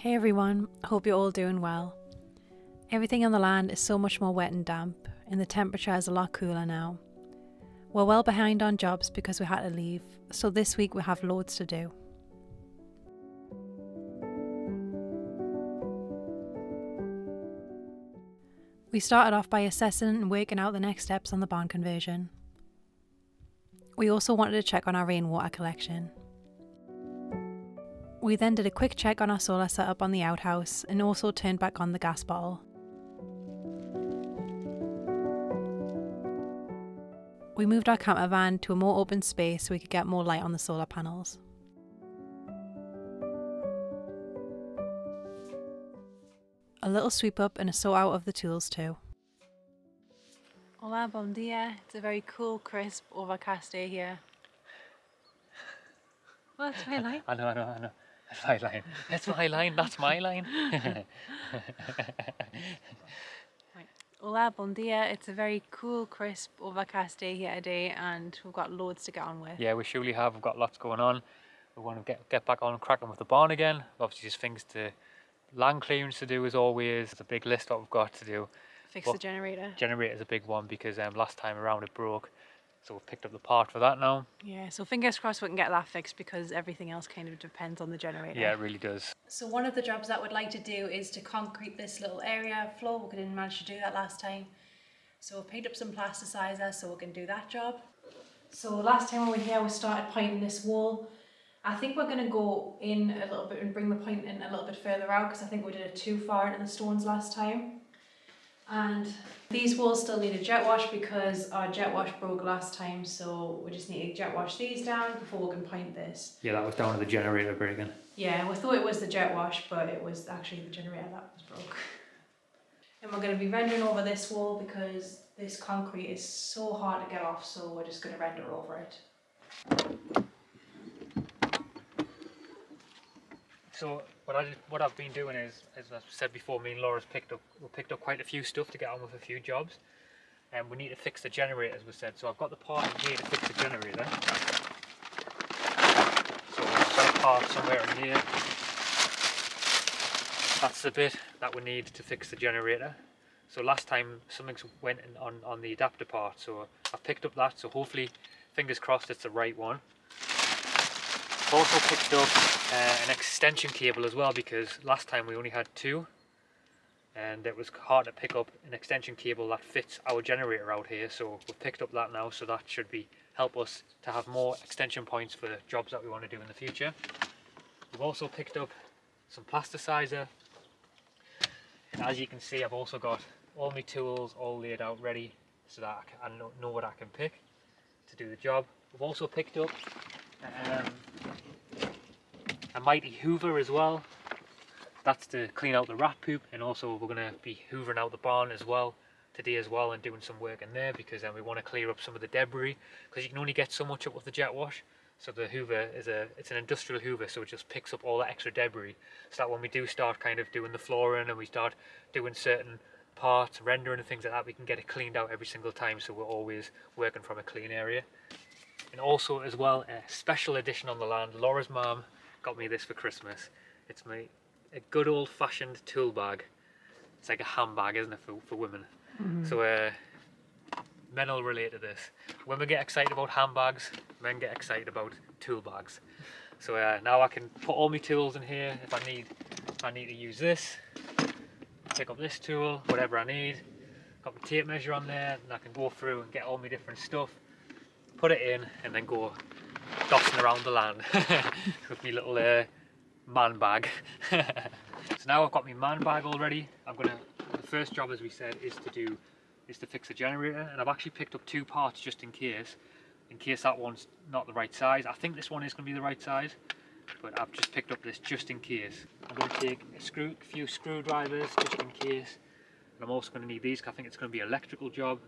Hey everyone, hope you're all doing well. Everything on the land is so much more wet and damp, and the temperature is a lot cooler now. We're well behind on jobs because we had to leave, so this week we have loads to do. We started off by assessing and working out the next steps on the barn conversion. We also wanted to check on our rainwater collection. We then did a quick check on our solar setup on the outhouse and also turned back on the gas bottle. We moved our camper van to a more open space so we could get more light on the solar panels. A little sweep up and a sort out of the tools too. Hola, bom dia. It's a very cool, crisp, overcast day here. Well, that's my line. I know, I know, I know. That's my line. That's my line. That's my line. Hola, bom dia. It's a very cool, crisp, overcast day here today, and we've got loads to get on with. yeah, we surely have. We've got lots going on. We want to get get back on cracking with the barn again. Obviously, just things to land clearance to do as always. It's a big list what we've got to do. Fix Well- the generator. Generator is a big one because um, last time around it broke, so we've picked up the part for that now. Yeah, so fingers crossed we can get that fixed because everything else kind of depends on the generator. Yeah, it really does. So one of the jobs that we'd like to do is to concrete this little area floor. We didn't manage to do that last time. So we've picked up some plasticizer so we can do that job. So last time we were here we started pointing this wall. I think we're going to go in a little bit and bring the point in a little bit further out because I think we did it too far into the stones last time. And these walls still need a jet wash because our jet wash broke last time so we just need to jet wash these down before we can paint this. Yeah, that was down to the generator breaking. Yeah, we thought it was the jet wash, but it was actually the generator that was broke. And we're going to be rendering over this wall because this concrete is so hard to get off, so we're just going to render over it. So what I what I've been doing is, as I said before, me and Laura's picked up we picked up quite a few stuff to get on with a few jobs, and we need to fix the generator as we said. So I've got the part in here to fix the generator. So I've got a part somewhere in here. That's the bit that we need to fix the generator. So last time something went on on the adapter part, so I've picked up that. So hopefully, fingers crossed, it's the right one. Also picked up uh, an extension cable as well because last time we only had two and it was hard to pick up an extension cable that fits our generator out here so we've picked up that now so that should be help us to have more extension points for jobs that we want to do in the future. We've also picked up some plasticizer and as you can see I've also got all my tools all laid out ready so that I, can, I know, know what I can pick to do the job. We've also picked up um, mighty hoover as well. That's to clean out the rat poop and also we're going to be hoovering out the barn as well today as well and doing some work in there because then we want to clear up some of the debris because you can only get so much up with the jet wash. So the hoover is a it's an industrial hoover so it just picks up all the extra debris so that when we do start kind of doing the flooring and we start doing certain parts, rendering and things like that we can get it cleaned out every single time so we're always working from a clean area. And also as well, a special edition on the land. Laura's mum got me this for Christmas. It's my a good old fashioned tool bag. It's like a handbag, isn't it, for, for women? So uh, men will relate to this. Women get excited about handbags, men get excited about tool bags. So uh, now I can put all my tools in here if I need if I need to use this. Pick up this tool, whatever I need. Got my tape measure on there, and I can go through and get all my different stuff put it in and then go dossing around the land with my little uh, man bag. so now I've got my man bag already. I'm gonna. The first job, as we said, is to do is to fix the generator, and I've actually picked up two parts just in case, in case that one's not the right size. I think this one is gonna be the right size, but I've just picked up this just in case. I'm gonna take a screw, a few screwdrivers just in case, and I'm also gonna need these. I think it's gonna be an electrical job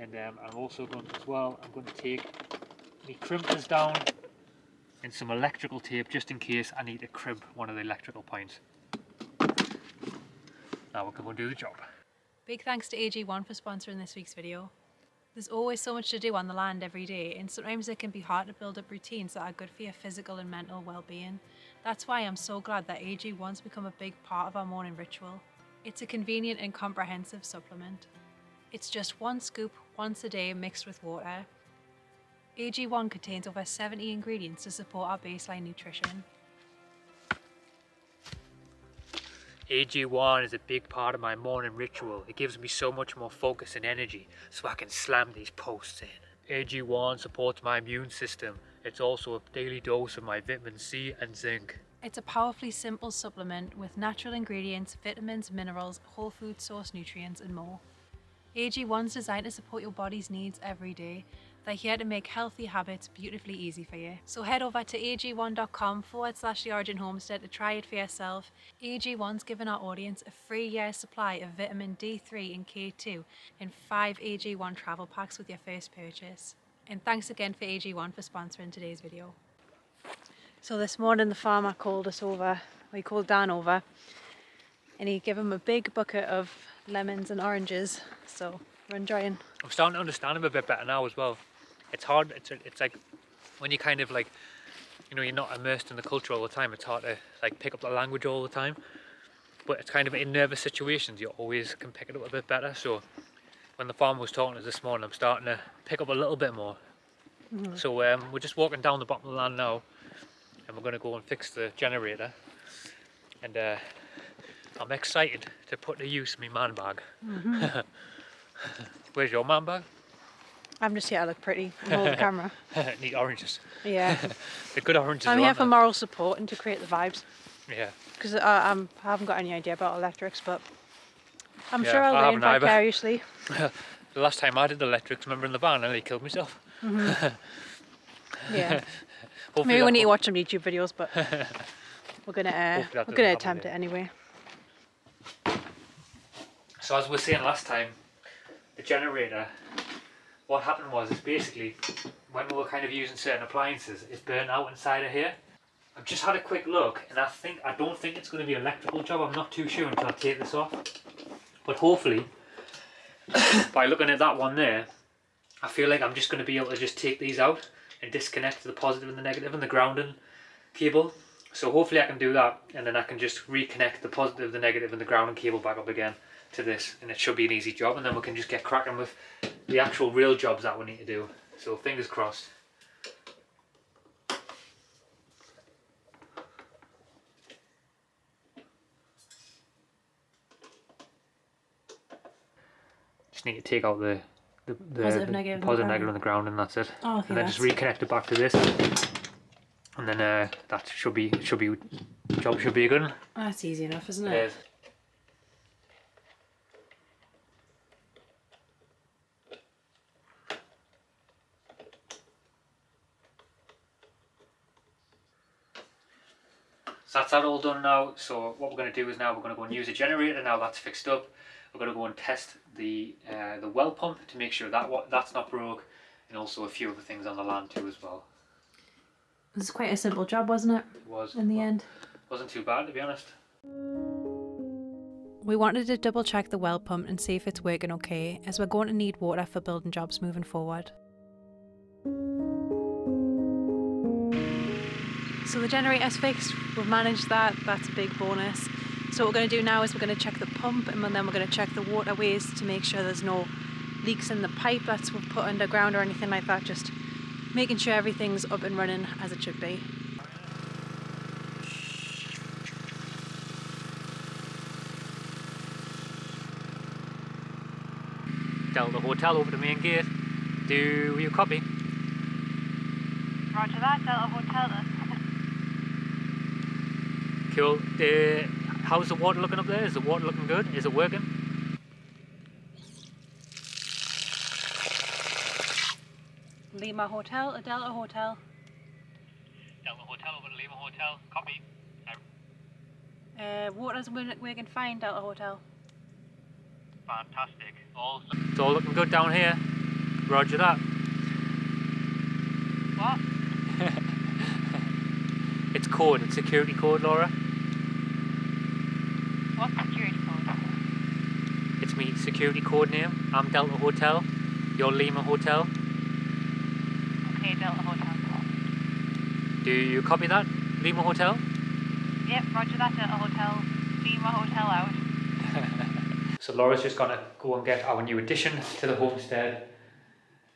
and um, I'm also going to as well I'm going to take the crimpers down and some electrical tape just in case I need to crimp one of the electrical points now we can go and do the job Big thanks to AG1 for sponsoring this week's video. There's always so much to do on the land every day, and sometimes it can be hard to build up routines that are good for your physical and mental well-being. That's why I'm so glad that AG1's become a big part of our morning ritual. It's a convenient and comprehensive supplement. It's just one scoop once a day mixed with water. AG1 contains over 70 ingredients to support our baseline nutrition. AG1 is a big part of my morning ritual. It gives me so much more focus and energy so I can slam these posts in. AG1 supports my immune system. It's also a daily dose of my vitamin C and zinc. It's a powerfully simple supplement with natural ingredients, vitamins, minerals, whole food source nutrients, and more. AG1's designed to support your body's needs every day. They're here to make healthy habits beautifully easy for you. So head over to ag1.com forward slash the origin homestead to try it for yourself. AG1's given our audience a free year supply of vitamin D3 and K2 in five AG1 travel packs with your first purchase. And thanks again for AG1 for sponsoring today's video. So this morning the farmer called us over, we called Dan over, and he gave him a big bucket of lemons and oranges. So we're enjoying. I'm starting to understand him a bit better now as well. It's hard, it's, it's like when you kind of like, you know, you're not immersed in the culture all the time, it's hard to like pick up the language all the time. But it's kind of in nervous situations, you always can pick it up a bit better. So when the farmer was talking to us this morning, I'm starting to pick up a little bit more. Mm-hmm. So um, we're just walking down the bottom of the land now and we're going to go and fix the generator. And uh, I'm excited to put to use my man bag. Mm-hmm. Where's your man bag? I'm just here to look pretty hold the camera. Neat oranges. Yeah. The good oranges. I'm here for moral support and to create the vibes. Yeah. Because I, I'm, haven't got any idea about electrics, but I'm Yeah, sure I'll I learn vicariously. The last time I did electrics, remember in the van, I nearly killed myself. Yeah. Hopefully Maybe we need to watch some YouTube videos, but we're gonna uh, we're gonna attempt it anyway. So as we were saying last time, the generator, what happened was, is basically, when we were kind of using certain appliances, it's burnt out inside of here. I've just had a quick look, and I think, I don't think it's going to be an electrical job, I'm not too sure until I take this off. But hopefully, by looking at that one there, I feel like I'm just going to be able to just take these out and disconnect the positive and the negative and the grounding cable. So hopefully I can do that and then I can just reconnect the positive, the negative and the grounding cable back up again to this and it should be an easy job and then we can just get cracking with the actual real jobs that we need to do. So fingers crossed. Just need to take out the the, the Positive, the negative positive, grounding. negative and the ground and that's it. Oh, okay, and then just reconnect it back to this. And then uh, that should be should be job should be a good one. That's easy enough, isn't it? Yes. So that's that all done now. So what we're going to do is now we're going to go and use a generator. Now that's fixed up. We're going to go and test the uh, the well pump to make sure that what that's not broke, and also a few other things on the land too as well. It was quite a simple job, wasn't it? It was In the end. wasn't too bad to be honest. We wanted to double check the well pump and see if it's working okay, as we're going to need water for building jobs moving forward. So the generator's fixed, we've managed that, that's a big bonus. So what we're going to do now is we're going to check the pump and then we're going to check the waterways to make sure there's no leaks in the pipe that's we've put underground or anything like that, just making sure everything's up and running as it should be. Delta Hotel over the main gate. Do you copy? Roger that, Delta Hotel then. Cool. Uh, how's the water looking up there? Is the water looking good? Is it working? Lima Hotel, a Delta Hotel. Delta Hotel over the Lima Hotel. Copy. Uh, water's wor- working fine, Delta Hotel. Fantastic. All it's all looking good down here. Roger that. What? It's code. It's security code, Laura. What security code? It's me security code name. I'm Delta Hotel. your Lima Hotel. Okay, Delta Hotel. Do you copy that? Lima Hotel? Yep, roger that, Delta Hotel. Lima Hotel out. So Laura's just gonna go and get our new addition to the homestead.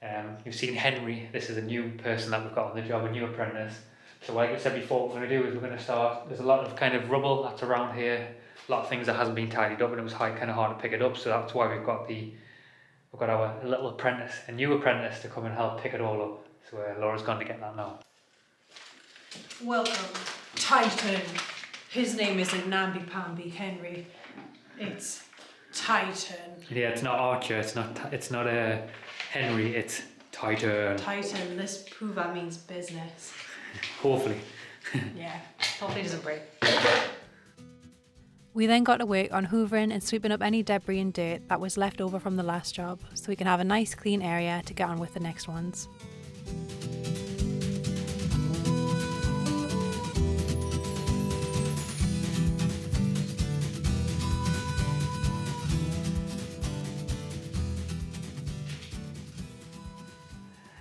Um, you've seen Henry. This is a new person that we've got on the job, a new apprentice. So like I said before, what we're gonna do is we're gonna start. There's a lot of kind of rubble that's around here. A lot of things that hasn't been tidied up, and it was high, kind of hard to pick it up. So that's why we've got the we've got our little apprentice, a new apprentice, to come and help pick it all up. So uh, Laura's gone to get that now. Welcome, Titan. His name isn't Namby Pamby Henry. It's Titan. Yeah, it's not Archer. It's not. It's not a uh, Henry. It's Titan. Titan. This puva means business. Hopefully. Yeah. Hopefully it doesn't break. We then got to work on hoovering and sweeping up any debris and dirt that was left over from the last job so we can have a nice clean area to get on with the next ones.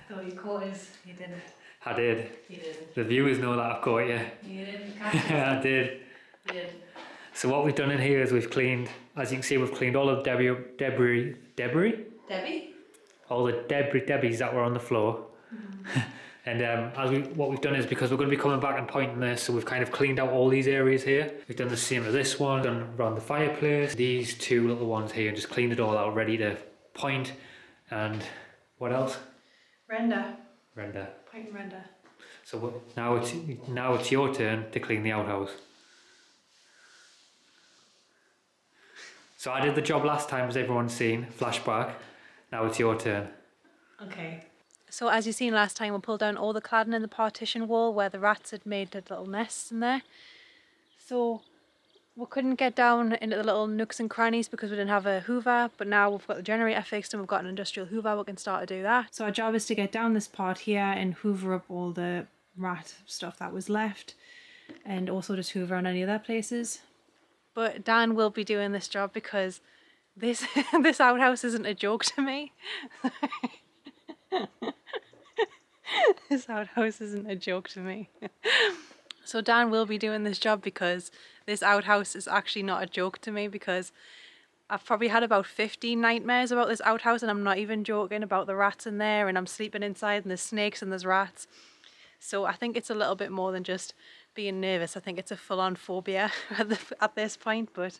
Though you caught his, you didn't. I did. You didn't. The viewers know that I've caught you. You didn't catch it. I did. You did. So what we've done in here is we've cleaned, as you can see, we've cleaned all the debris, debris, debris, Debbie? all the debris, debris that were on the floor. and um, as we, what we've done is because we're going to be coming back and pointing this, so we've kind of cleaned out all these areas here. We've done the same to this one, done around the fireplace, these two little ones here, just cleaned it all out, ready to point. And what else? Render. Render. Point and render. So now it's now it's your turn to clean the outhouse. So I did the job last time, as everyone's seen. Flashback. Now it's your turn. Okay. So as you seen last time, we pulled down all the cladding in the partition wall where the rats had made their little nests in there. So we couldn't get down into the little nooks and crannies because we didn't have a hoover, but now we've got the generator fixed and we've got an industrial hoover, we can start to do that. So our job is to get down this part here and hoover up all the rat stuff that was left and also just hoover on any other places. But Dan will be doing this job because this this outhouse isn't a joke to me. this outhouse isn't a joke to me. so Dan will be doing this job because this outhouse is actually not a joke to me because I've probably had about 15 nightmares about this outhouse and I'm not even joking about the rats in there and I'm sleeping inside and there's snakes and there's rats. So I think it's a little bit more than just being nervous. I think it's a full-on phobia at, the, at this point, but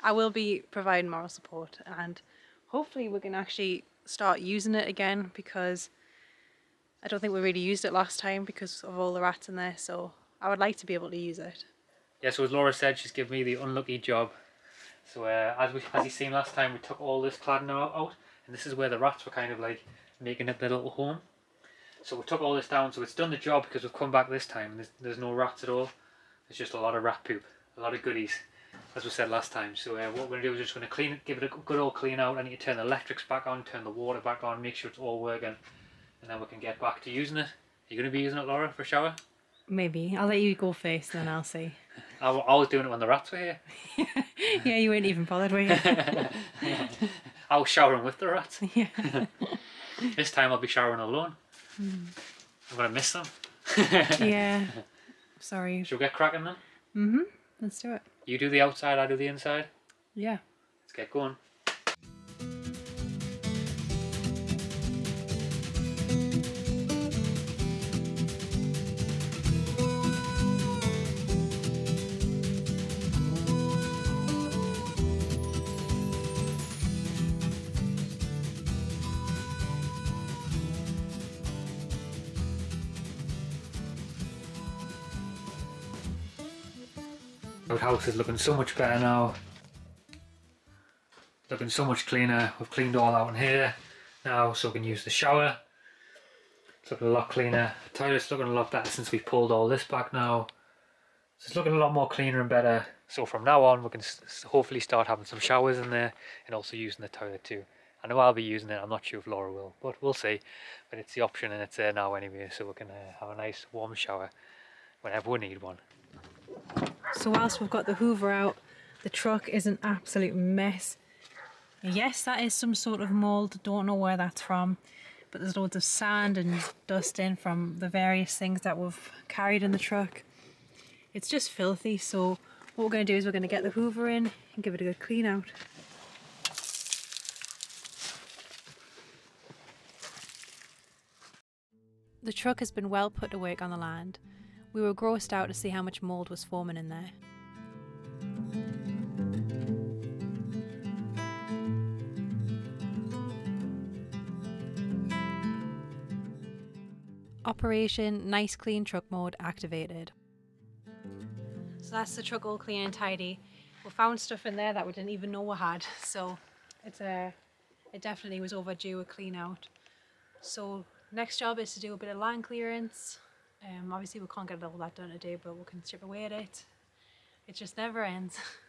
I will be providing moral support and hopefully we can actually start using it again because I don't think we really used it last time because of all the rats in there. So I would like to be able to use it. Yeah, so as Laura said, she's given me the unlucky job. So uh, as we as you seen last time, we took all this cladding out, and this is where the rats were kind of like making it their little home. So we took all this down, so it's done the job because we've come back this time. There's, there's no rats at all. There's just a lot of rat poop, a lot of goodies, as we said last time. So uh, what we're gonna do is just gonna clean it, give it a good old clean out. I need to turn the electrics back on, turn the water back on, make sure it's all working, and then we can get back to using it. Are you gonna be using it, Laura, for a shower? Maybe I'll let you go first, then I'll see. I, I was doing it when the rats were here. yeah, you weren't even bothered, were you? I was showering with the rats. yeah. This time I'll be showering alone. I'm gonna miss them. yeah. Sorry. Should we get cracking then? Mm hmm. Let's do it. You do the outside, I do the inside. Yeah. Let's get going. House is looking so much better now. Looking so much cleaner. We've cleaned all out in here now so we can use the shower. It's looking a lot cleaner. The toilet's looking a lot better since we pulled all this back now. So it's looking a lot more cleaner and better. So from now on we can hopefully start having some showers in there and also using the toilet too. I know I'll be using it, I'm not sure if Laura will, but we'll see. But it's the option and it's there now anyway so we can uh, have a nice warm shower whenever we need one. So whilst we've got the Hoover out, the truck is an absolute mess. Yes, that is some sort of mould. Don't know where that's from. But there's loads of sand and dust in from the various things that we've carried in the truck. It's just filthy. So what we're going to do is we're going to get the hoover in and give it a good clean out. The truck has been well put to work on the land. We were grossed out to see how much mould was forming in there. Operation Nice Clean Truck Mode activated. So that's the truck all clean and tidy. We found stuff in there that we didn't even know we had. So it's a, it definitely was overdue a clean out. So next job is to do a bit of land clearance. Um, obviously we can't get all that done today, but we can chip away at it. It just never ends.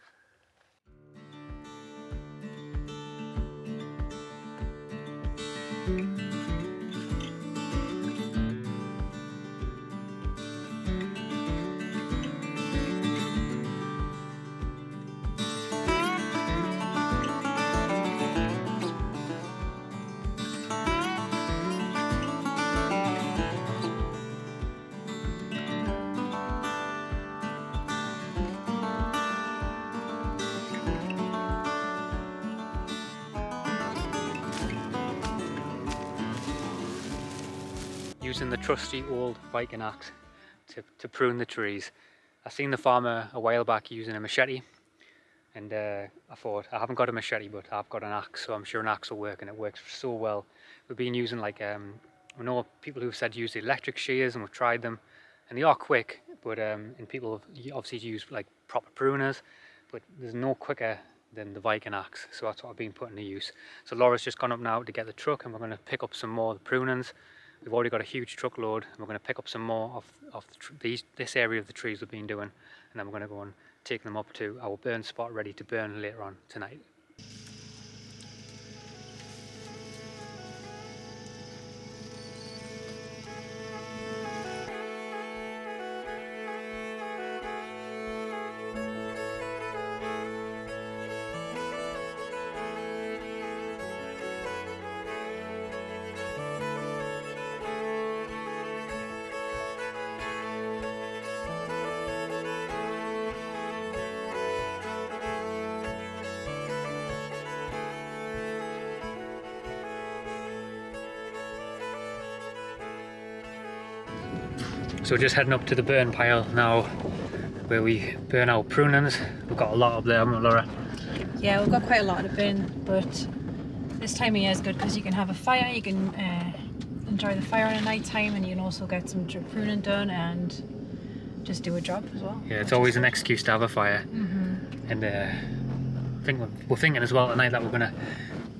using the trusty old Viking axe to, to prune the trees. I seen the farmer a while back using a machete and uh, I thought I haven't got a machete but I've got an axe so I'm sure an axe will work and it works so well. We've been using like, um, we know people who've said use electric shears and we've tried them and they are quick but um, and people obviously use like proper pruners but there's no quicker than the Viking axe so that's what I've been putting to use. So Laura's just gone up now to get the truck and we're going to pick up some more of the prunings We've already got a huge truckload and we're going to pick up some more of, of the these, this area of the trees we've been doing and then we're going to go and take them up to our burn spot ready to burn later on tonight. So we're just heading up to the burn pile now where we burn our prunings. We've got a lot up there, haven't we Laura? Yeah, we've got quite a lot to burn, but this time of year is good because you can have a fire, you can uh, enjoy the fire in the night time and you can also get some pruning done and just do a job as well. Yeah, it's always an excuse to have a fire. Mm -hmm. And uh, I think we're, we're thinking as well tonight that we're going to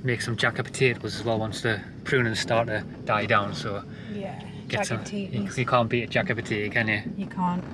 make some jacket potatoes as well once the prunings start to die down. So yeah get some. You, you, can't beat a jack of a tea, can you? You can't.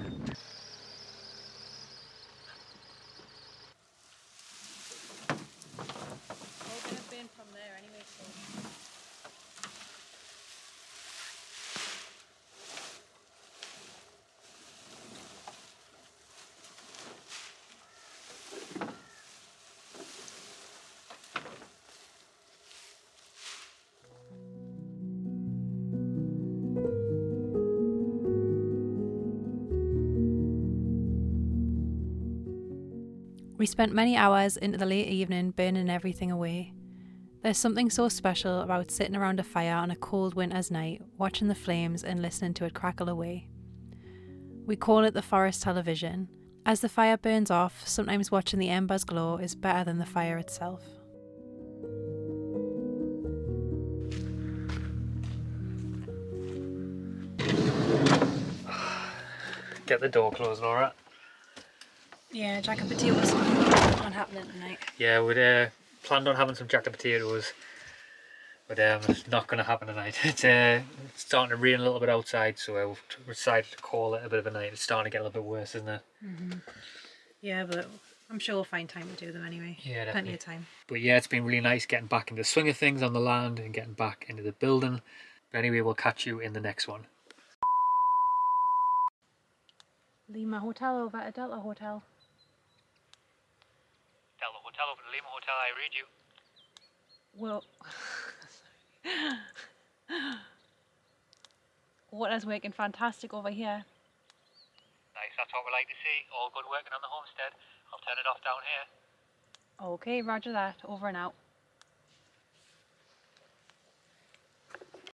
We spent many hours into the late evening burning everything away. There's something so special about sitting around a fire on a cold winter's night, watching the flames and listening to it crackle away. We call it the forest television. As the fire burns off, sometimes watching the embers glow is better than the fire itself. Get the door closed, Laura. Yeah, jack and potatoes not happening tonight. Yeah, we'd uh, planned on having some jack and potatoes, but um, it's not going to happen tonight. It's, uh, it's starting to rain a little bit outside, so we've decided to call it a bit of a night. It's starting to get a little bit worse, isn't it? Mm -hmm. Yeah, but I'm sure we'll find time to do them anyway. Yeah, definitely. Plenty of time. But yeah, it's been really nice getting back into the swing of things on the land and getting back into the building. But anyway, we'll catch you in the next one. Lima Hotel over at Delta Hotel. Hotel over the Lima Hotel, I read you. Well, water's working fantastic over here. Nice, that's what we like to see. All good working on the homestead. I'll turn it off down here. Okay, roger that. Over and out.